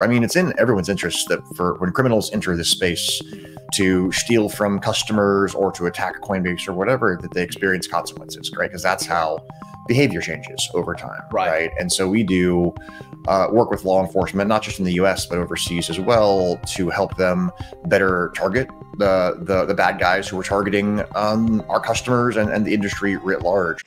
I mean, it's in everyone's interest that for when criminals enter this space to steal from customers or to attack Coinbase or whatever, that they experience consequences, right? Because that's how behavior changes over time, right? right? And so we do uh, work with law enforcement, not just in the U.S. but overseas as well, to help them better target the the, the bad guys who are targeting um, our customers and, and the industry writ large.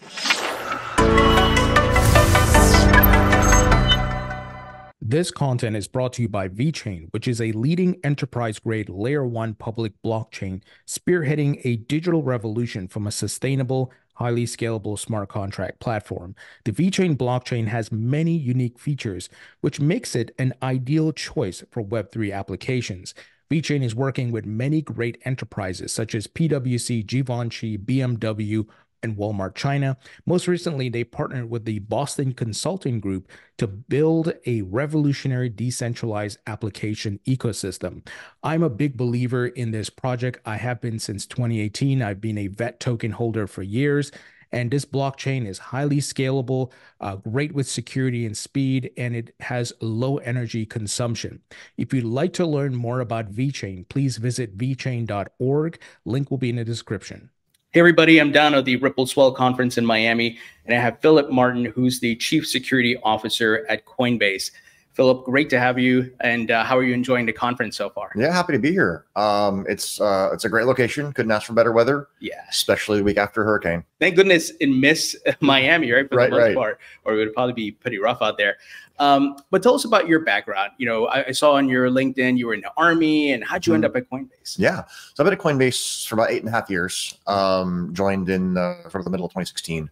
This content is brought to you by VeChain, which is a leading enterprise grade layer one public blockchain spearheading a digital revolution from a sustainable, highly scalable smart contract platform. The VeChain blockchain has many unique features, which makes it an ideal choice for Web3 applications. VeChain is working with many great enterprises such as PwC, Givenchy, BMW, and Walmart China. Most recently, they partnered with the Boston Consulting Group to build a revolutionary decentralized application ecosystem. I'm a big believer in this project. I have been since 2018. I've been a VET token holder for years. And this blockchain is highly scalable, uh, great with security and speed, and it has low energy consumption. If you'd like to learn more about VeChain, please visit vechain.org. Link will be in the description. Hey, everybody, I'm down at the Ripple Swell Conference in Miami, and I have Philip Martin, who's the Chief Security Officer at Coinbase. Philip, great to have you. And uh, how are you enjoying the conference so far? Yeah, happy to be here. Um, it's uh, it's a great location. Couldn't ask for better weather. Yeah, especially the week after hurricane. Thank goodness it missed Miami, right? For right, the most right. part, or it would probably be pretty rough out there. Um, but tell us about your background. You know, I, I, saw on your LinkedIn you were in the army, and how'd you end mm-hmm. up at Coinbase? Yeah, so I've been at Coinbase for about eight and a half years. Um, joined in uh, sort of the middle of 2016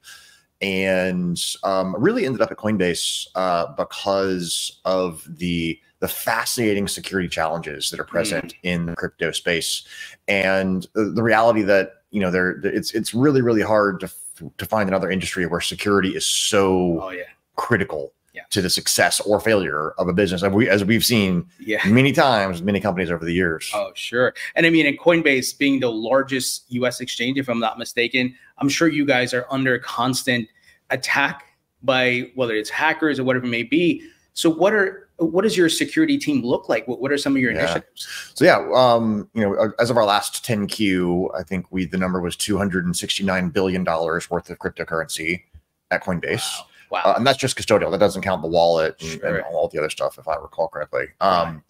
and um, really ended up at Coinbase uh, because of the the fascinating security challenges that are present mm. in the crypto space, and the, the reality that you know there it's it's really really hard to to find another industry where security is so oh, yeah. critical yeah. to the success or failure of a business. As, we, as we've seen yeah. many times, many companies over the years. Oh, sure. And I mean, in Coinbase being the largest US exchange, if I'm not mistaken, I'm sure you guys are under constant attack by whether it's hackers or whatever it may be. So what are what does your security team look like? What, what are some of your yeah. initiatives? So yeah, um, you know, as of our last 10Q, I think we the number was 269 billion dollars worth of cryptocurrency at Coinbase. Wow. Wow. Uh, and that's just custodial. That doesn't count the wallet and, sure. and all the other stuff, if I recall correctly. Um, right.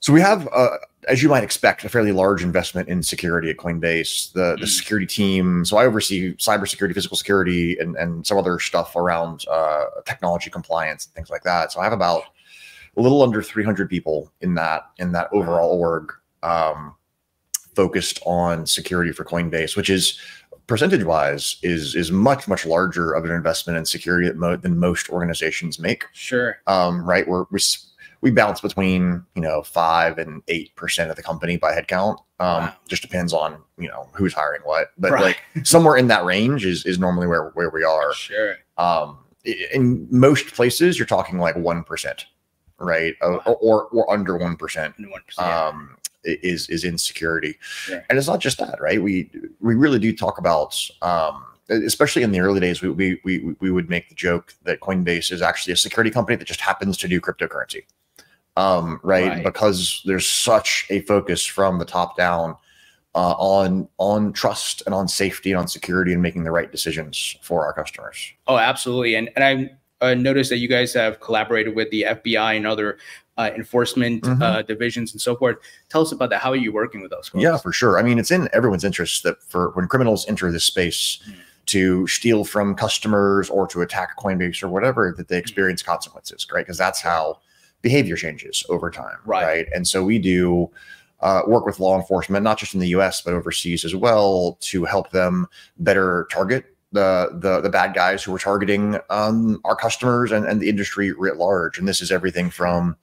So we have, uh, as you might expect, a fairly large investment in security at Coinbase. The mm. the security team. So I oversee cybersecurity, physical security, and and some other stuff around uh, technology compliance and things like that. So I have about a little under 300 people in that in that overall org um, focused on security for Coinbase, which is percentage wise is is much much larger of an investment in security than most organizations make. Sure. Um, right. We're, we bounce between you know five and eight percent of the company by headcount. Um, wow. Just depends on you know who's hiring what, but right. like somewhere in that range is is normally where where we are. Sure. Um, in most places, you're talking like one percent, right, wow. or, or under one percent. Um, is is insecurity, yeah. and it's not just that, right? We we really do talk about um, especially in the early days, we, we, we, we would make the joke that Coinbase is actually a security company that just happens to do cryptocurrency um, right? right? Because there's such a focus from the top down uh, on on trust and on safety and on security and making the right decisions for our customers. Oh, absolutely. And and I uh, noticed that you guys have collaborated with the FBI and other uh, enforcement mm-hmm. uh, divisions and so forth. Tell us about that. How are you working with those? Folks? Yeah, for sure. I mean, it's in everyone's interest that for when criminals enter this space. Mm. To steal from customers or to attack Coinbase or whatever, that they mm. experience consequences, right? Because that's how behavior changes over time, right? right? And so we do uh, work with law enforcement, not just in the U.S. but overseas as well, to help them better target the the the bad guys who are targeting um, our customers and, and the industry writ large. And this is everything from,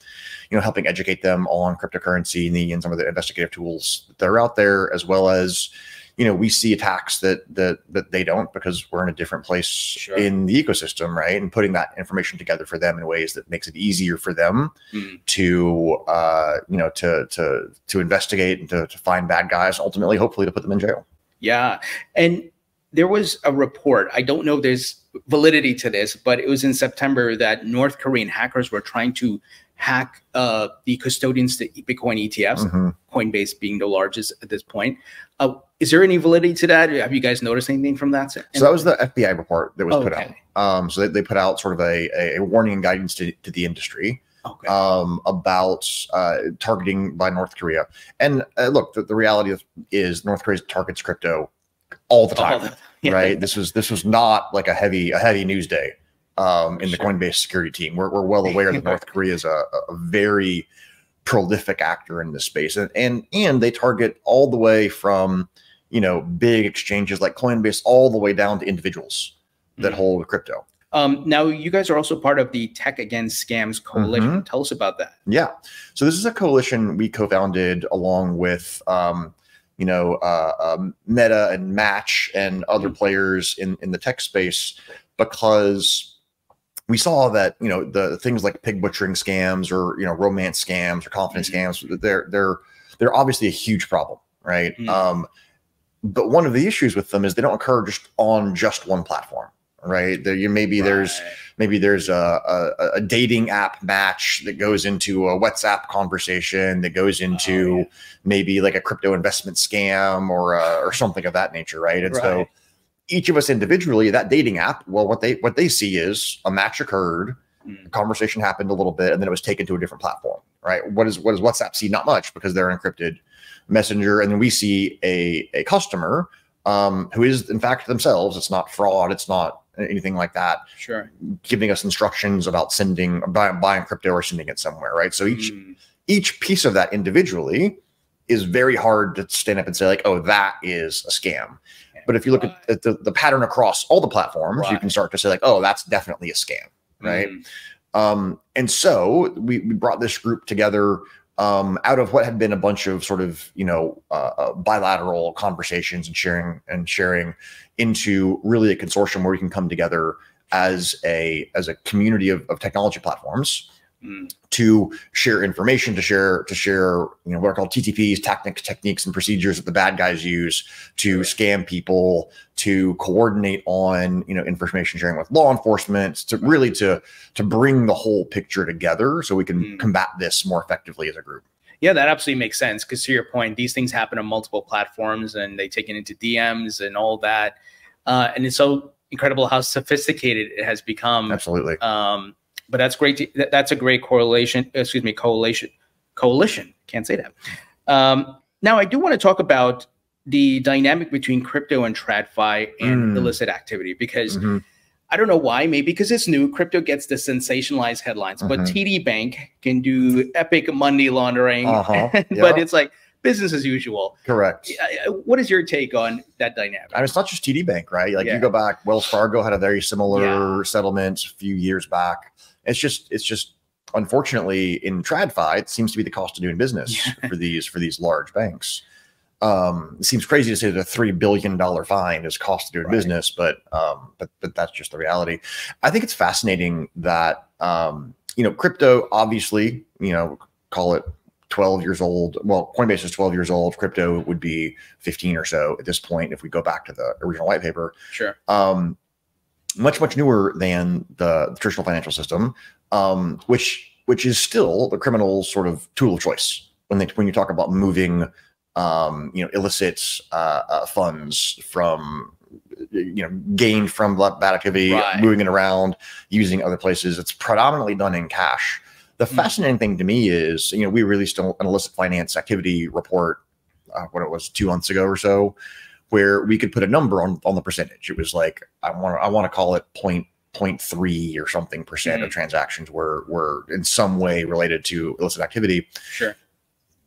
you know, helping educate them all on cryptocurrency and, the, and some of the investigative tools that are out there, as well as you know we see attacks that that that they don't because we're in a different place sure. in the ecosystem right and putting that information together for them in ways that makes it easier for them mm. to uh you know to to to investigate and to, to find bad guys ultimately hopefully to put them in jail yeah and there was a report i don't know if there's validity to this but it was in september that north korean hackers were trying to hack uh, the custodians to Bitcoin ETFs, Mhm. Coinbase being the largest at this point. Uh, is there any validity to that? Have you guys noticed anything from that? So that was the FBI report that was put out. Um, so they, they put out sort of a, a warning and guidance to, to the industry okay. um, about uh, targeting by North Korea. And uh, look, the, the reality of, is North Korea targets crypto all the time, All the- yeah. right? This was this was not like a heavy a heavy news day um, in the Sure. Coinbase security team. We're, we're well aware that North Korea is a, a very prolific actor in this space, and and and they target all the way from you know big exchanges like Coinbase all the way down to individuals that Mhm. hold crypto. Um, now, you guys are also part of the Tech Against Scams Coalition. Mm-hmm. Tell us about that. Yeah. So this is a coalition we co-founded along with, um, you know, uh, um, Meta and Match and other players in in the tech space because we saw that you know the things like pig butchering scams or you know romance scams or confidence scams they're they're they're obviously a huge problem, right? Mhm. Um, but one of the issues with them is they don't occur just on just one platform, right? There, you maybe there's maybe there's a, a, a dating app match that goes into a WhatsApp conversation that goes into Oh, yeah. maybe like a crypto investment scam or uh, or something of that nature, right? And so each of us individually, that dating app, well, what they what they see is a match occurred, Mm. a conversation happened a little bit, and then it was taken to a different platform, right? What is what does WhatsApp see? Not much because they're encrypted messenger, and then we see a a customer um, who is in fact themselves. It's not fraud. It's not anything like that Sure. giving us instructions about sending buying, buying crypto or sending it somewhere right so each Mm. each piece of that individually is very hard to stand up and say like oh that is a scam but if you look at, at the, the pattern across all the platforms you can start to say like oh that's definitely a scam right Mm. um, and so we, we brought this group together um, out of what had been a bunch of sort of you know uh, uh, bilateral conversations and sharing and sharing into really a consortium where we can come together as a as a community of, of technology platforms Mm. to share information to share to share you know what are called ttps tactics techniques and procedures that the bad guys use to scam people to coordinate on you know information sharing with law enforcement to really to to bring the whole picture together so we can Mm. combat this more effectively as a group Yeah, that absolutely makes sense. Because to your point, these things happen on multiple platforms, and they take it into DMs and all that. Uh, and it's so incredible how sophisticated it has become. absolutely Um, but that's great. To, that, that's a great correlation. Excuse me, coalition. Coalition. Can't say that. Um, now, I do want to talk about the dynamic between crypto and TradFi and Mm. illicit activity because Mhm. I don't know why. Maybe because it's new, crypto gets the sensationalized headlines, but Mhm. TD Bank can do epic money laundering. Uh-huh, but it's like business as usual. correct What is your take on that dynamic? I mean, it's not just TD Bank, right? Like Yeah. you go back, Wells Fargo had a very similar Yeah. settlement a few years back. It's just, it's just, unfortunately, in TradFi, it seems to be the cost of doing business for these for these large banks. Um, it seems crazy to say that a three billion dollar fine is cost of doing Right. business, but um, but but that's just the reality. I think it's fascinating that um, you know, crypto, obviously, you know, call it 12 years old. Well, Coinbase is 12 years old. Crypto would be 15 or so at this point if we go back to the original white paper. Sure. Um, much much newer than the, the traditional financial system, um, which which is still the criminal's sort of tool of choice when they when you talk about moving, um, you know, illicit uh, uh, funds from you know gained from bad activity, Right. moving it around, using other places. It's predominantly done in cash. The Hmm. fascinating thing to me is, you know, we released an illicit finance activity report, uh, what it was two months ago or so, where we could put a number on on the percentage. It was like I want I want to call it point point three or something percent of Mhm. transactions were were in some way related to illicit activity. Sure.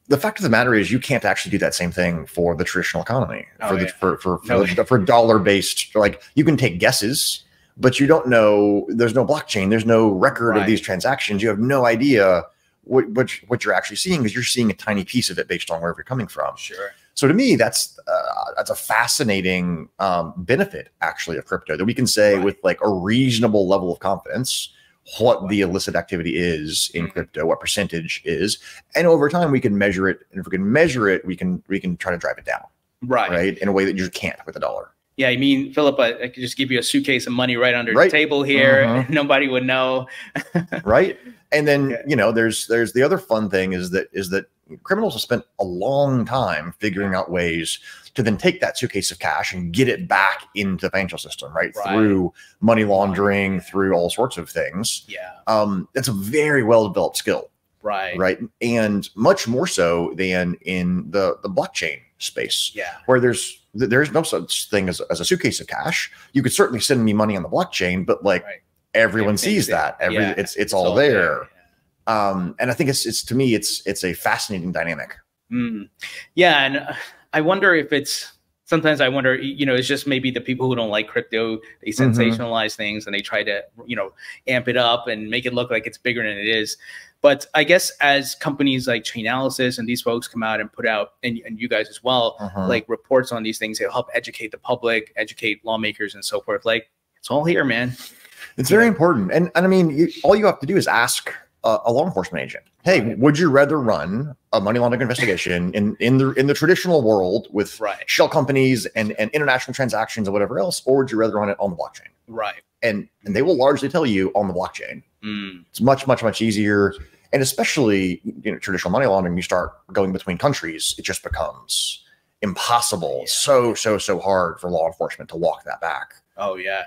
The fact of the matter is, you can't actually do that same thing for the traditional economy Oh, for the yeah. for for for, No the- for dollar based. Like you can take guesses, but you don't know. There's no blockchain. There's no record Right. of these transactions. You have no idea what what, what you're actually seeing because you're seeing a tiny piece of it based on wherever you're coming from. Sure. So to me, that's uh, that's a fascinating um, benefit actually of crypto that we can say Right. with like a reasonable level of confidence what the illicit activity is in Mhm. crypto, what percentage is, and over time we can measure it. And if we can measure it, we can we can try to drive it down, Right. right, in a way that you can't with a dollar. Yeah, I mean, Philip, I, I could just give you a suitcase of money right under Right. the table here. Mhm. Nobody would know. right? And then Yeah. you know, there's there's the other fun thing is that is that criminals have spent a long time figuring out ways to then take that suitcase of cash and get it back into the financial system, right? Right. Through money laundering, through all sorts of things. Yeah. Um, that's a very well developed skill, Right. right? And much more so than in the the blockchain space Yeah. where there's there's no such thing as, as a suitcase of cash. You could certainly send me money on the blockchain, but like Right. everyone Everything's sees there. that. Every Yeah. it's it's all It's there. Um, and I think it's it's to me it's it's a fascinating dynamic. Mm. Yeah, and uh, I wonder if it's sometimes I wonder, you know, it's just maybe the people who don't like crypto, they Mhm. sensationalize things and they try to, you know, amp it up and make it look like it's bigger than it is. But I guess as companies like Chainalysis and these folks come out and put out, and, and you guys as well, Mhm. like reports on these things, they help educate the public, educate lawmakers, and so forth. Like it's all here, man. It's very important. And, and I mean, you, all you have to do is ask a, a law enforcement agent, hey, would you rather run a money laundering investigation in, in the in the traditional world with Right. shell companies and, and international transactions and whatever else, or would you rather run it on the blockchain? Right. And and they will largely tell you on the blockchain. Mm. It's much, much, much easier. And especially, you know, traditional money laundering, you start going between countries, it just becomes impossible. Yeah. So, so, so hard for law enforcement to walk that back. Oh yeah.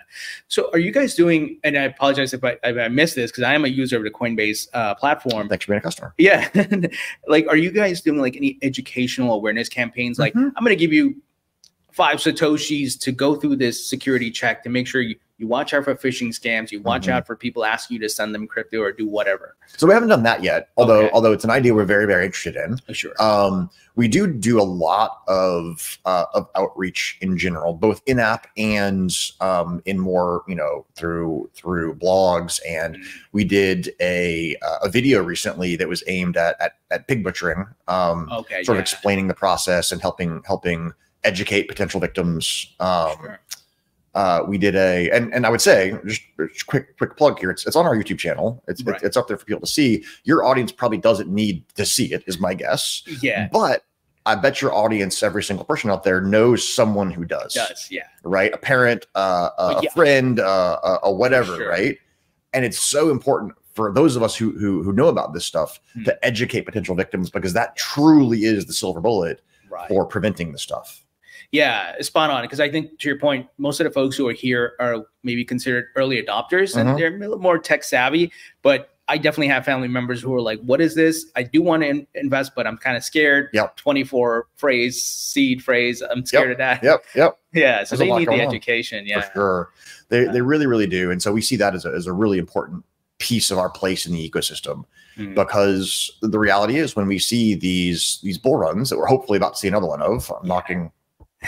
So are you guys doing? And I apologize if I, if I missed this because I am a user of the Coinbase uh, platform. Thanks for being a customer. Yeah. like, are you guys doing like any educational awareness campaigns? Like, Mhm. I'm going to give you five satoshis to go through this security check to make sure you, you watch out for phishing scams. You watch Mhm. out for people asking you to send them crypto or do whatever. So we haven't done that yet, although Okay. although it's an idea we're very, very interested in. Sure. Um, we do do a lot of uh, of outreach in general, both in app and um, in more, you know, through through blogs. And Mm. we did a uh, a video recently that was aimed at at, at pig butchering, um, okay. sort yeah. of explaining the process and helping helping educate potential victims. Um, Sure. uh, we did a and and I would say just, just quick quick plug here. It's it's on our YouTube channel. It's Right. it's, it's up there for people to see. Your audience probably doesn't need to see it, is my guess. Yeah. But I bet your audience, every single person out there, knows someone who does. Does. Yeah. Right, a parent, uh, a, a Yeah. friend, uh, a, a whatever. Sure. Right, and it's so important for those of us who who, who know about this stuff Hmm. to educate potential victims because that truly is the silver bullet Right. for preventing this stuff. Yeah, spot on. Because I think to your point, most of the folks who are here are maybe considered early adopters and Mhm. they're a little more tech savvy. But I definitely have family members who are like, "What is this? I do want to in- invest, but I'm kind of scared." Yep. Twenty-four phrase seed phrase. I'm scared of that. Yep, yep. Yeah. So There's they need the on. education. Yeah. for sure. They they really really do, and so we see that as a, as a really important piece of our place in the ecosystem Mm. because the reality is when we see these these bull runs that we're hopefully about to see another one of, I'm Yeah. knocking.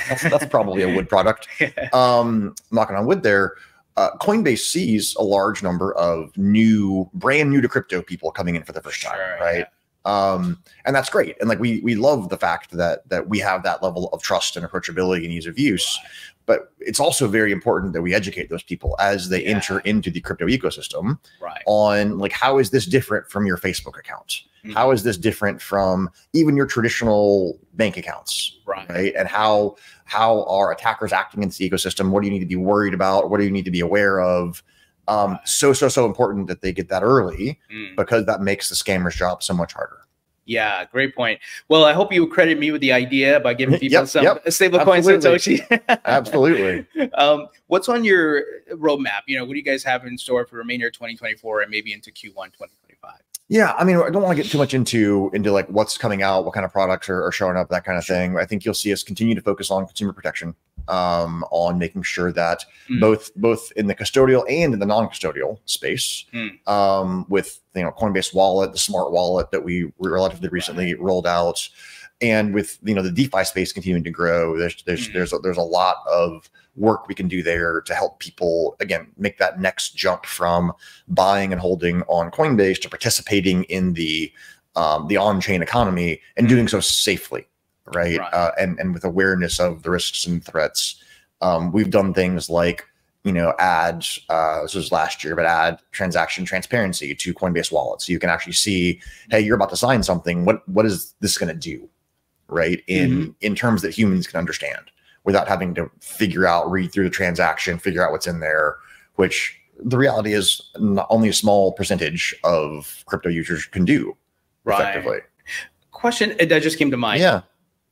That's, that's probably a wood product. Um, knocking on wood there. Uh, Coinbase sees a large number of new, brand new to crypto people coming in for the first time, Sure, right? Um and that's great and like we we love the fact that that we have that level of trust and approachability and ease of use but it's also very important that we educate those people as they Yeah. enter into the crypto ecosystem Right. on like how is this different from your facebook account Mhm. how is this different from even your traditional bank accounts Right. right and how how are attackers acting in the ecosystem what do you need to be worried about what do you need to be aware of um so so so important that they get that early Mm. because that makes the scammer's job so much harder Yeah, great point. Well, I hope you credit me with the idea by giving people Yep, some yep. stablecoin Absolutely. Satoshi. Absolutely. um, what's on your roadmap? You know, what do you guys have in store for remainder of 2024 and maybe into Q1 2025? Yeah, I mean, I don't want to get too much into into like what's coming out, what kind of products are, are showing up, that kind of thing. I think you'll see us continue to focus on consumer protection, um, on making sure that Mm. both both in the custodial and in the non-custodial space, Mm. um, with you know Coinbase Wallet, the smart wallet that we relatively recently rolled out, and with you know the DeFi space continuing to grow. There's there's Mm. there's a, there's a lot of work we can do there to help people again make that next jump from buying and holding on Coinbase to participating in the um, the on-chain economy and doing so safely, right? Right. Uh, and and with awareness of the risks and threats. Um, we've done things like you know add uh, this was last year, but add transaction transparency to Coinbase Wallet, so you can actually see, hey, you're about to sign something. What what is this going to do, right? In in terms that humans can understand without having to figure out, read through the transaction, figure out what's in there, which the reality is not only a small percentage of crypto users can do Right. effectively. Question that just came to mind. Yeah.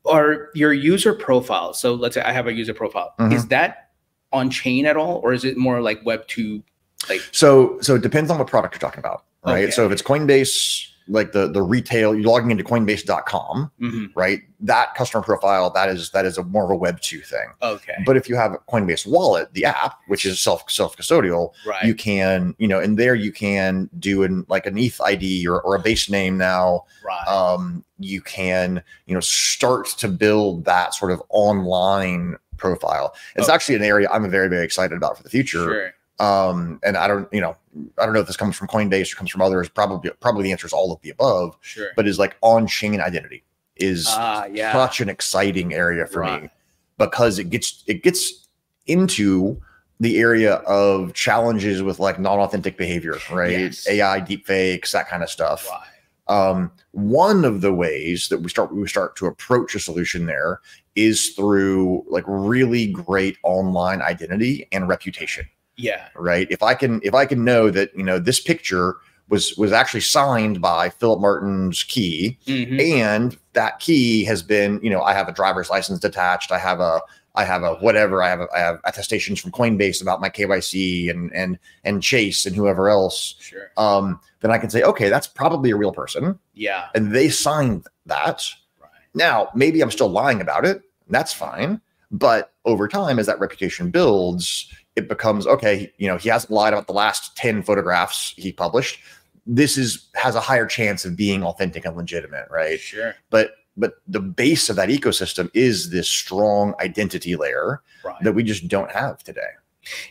Are your user profiles? So let's say I have a user profile. Mhm. Is that on chain at all, or is it more like Web two? Like So so it depends on what product you're talking about, right? Okay. So if it's Coinbase, like the the retail, you're logging into Coinbase.com, mhm, right? That customer profile that is that is a more of a Web two thing. okay, But if you have a Coinbase Wallet, the app, which is self self custodial, right, you can you know and there you can do an like an ETH ID or, or a base name now. right, Um, you can you know start to build that sort of online profile. It's Okay. actually an area I'm very very excited about for the future sure, um and i don't you know i don't know if this comes from coinbase or comes from others. Probably probably the answer is all of the above. Sure. but is like on chain identity is Ah, yeah, such an exciting area for Right. me because it gets it gets into the area of challenges with like non-authentic behavior right? Yes. ai deepfakes that kind of stuff. Right, um, one of the ways that we start we start to approach a solution there is through like really great online identity and reputation yeah, right? If i can if i can know that you know this picture was was actually signed by philip martin's key mhm, and that key has been you know i have a driver's license attached. I have a i have a whatever i have a, i have attestations from coinbase about my kyc and and and chase and whoever else. Sure, um then i can say okay that's probably a real person. Yeah, and they signed that. Right, now maybe i'm still lying about it. That's fine. But over time as that reputation builds it becomes okay you know he hasn't lied about the last 10 photographs he published this is has a higher chance of being authentic and legitimate right sure, but but the base of that ecosystem is this strong identity layer right. that we just don't have today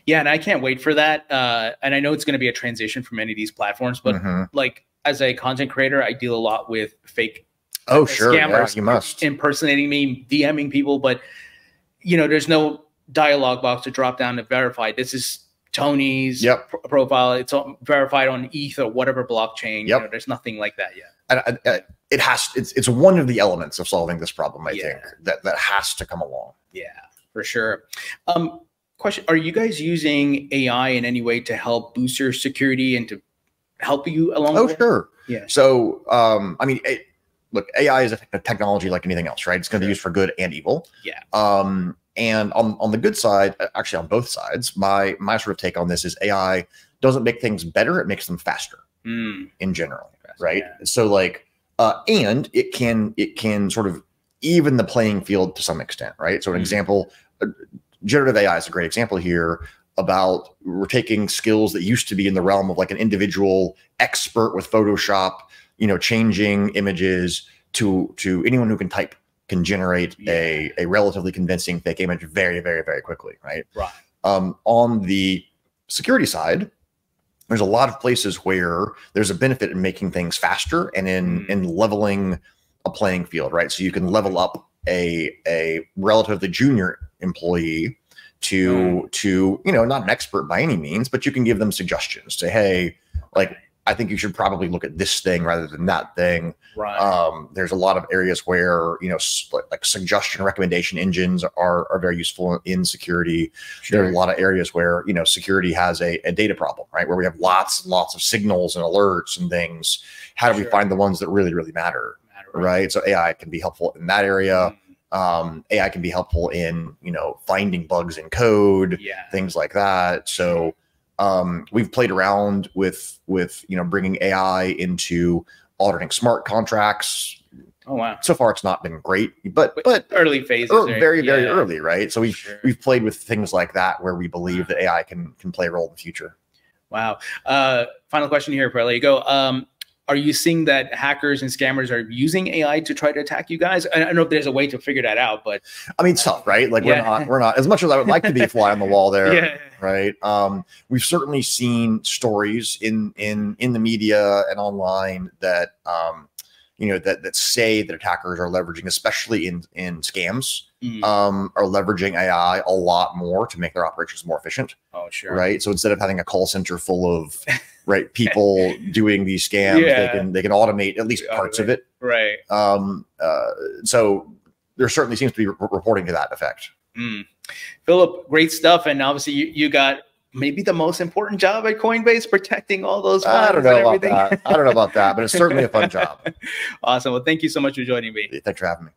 Yeah, and I can't wait for that. Uh, and I know it's going to be a transition for many of these platforms, but Mhm. like as a content creator, I deal a lot with fake oh sure yeah, scammers you must impersonating me, DMing people, but you know, there's no dialogue box to drop down to verify. This is Tony's Yep. pro- profile. It's all verified on ETH or whatever blockchain. You know, there's nothing like that yet. and, I- I- it has it's it's one of the elements of solving this problem i Yeah. think that that has to come along Yeah, for sure. Um, question: Are you guys using AI in any way to help boost your security and to help you along? oh the way? sure Yeah. So, um, I mean, it, look, AI is a, a technology like anything else, right? It's going to Sure. be used for good and evil. Yeah. Um, and on on the good side, uh, actually on both sides, my my sort of take on this is AI doesn't make things better; it makes them faster Mm, in general, right? yeah. So, like, uh, and it can it can sort of even the playing field to some extent, right? So, an Mhm. example, uh, generative AI is a great example here about we're taking skills that used to be in the realm of like an individual expert with Photoshop, you know, changing images to to anyone who can type can generate a a relatively convincing fake image very very very quickly, right? Right. Um, on the security side, there's a lot of places where there's a benefit in making things faster and in Mm. in leveling a playing field, right? So you can level up a a relatively junior employee to Mm. to you know not an expert by any means, but you can give them suggestions. Say, hey, like I think you should probably look at this thing rather than that thing. Right. Um, there's a lot of areas where you know like, like suggestion recommendation engines are are very useful in security. There are a lot of areas where you know security has a, a data problem right? Where we have lots and lots of signals and alerts and things. How do we find the ones that really really matter Matter, right. so ai can be helpful in that area. Mm, um, ai can be helpful in you know finding bugs in code Yeah. things like that. So um, we've played around with with you know bringing ai into auditing smart contracts Oh wow. so far it's not been great but but Early phases. right? very very Yeah, early right so we sure. we've played with things like that where we believe that AI can can play a role in the future. Wow. Uh, final question here before I let you go. Um, are you seeing that hackers and scammers are using AI to try to attack you guys? I don't know if there's a way to figure that out, but I mean, it's tough, right? Like Yeah. we're not we're not as much as I would like to be fly on the wall there, yeah. right? Um, we've certainly seen stories in in in the media and online that um, you know that that say that attackers are leveraging, especially in in scams, Mm. um, are leveraging AI a lot more to make their operations more efficient. oh, sure. right? So instead of having a call center full of right people doing these scams, Yeah. they can they can automate at least parts of it. Right. Um, uh, so there certainly seems to be re- reporting to that effect. Mm. Philip, great stuff. And obviously, you, you got maybe the most important job at Coinbase, protecting all those. I don't know about that. I don't know about that, but it's certainly a fun job. awesome. Well, thank you so much for joining me. Thanks for having me.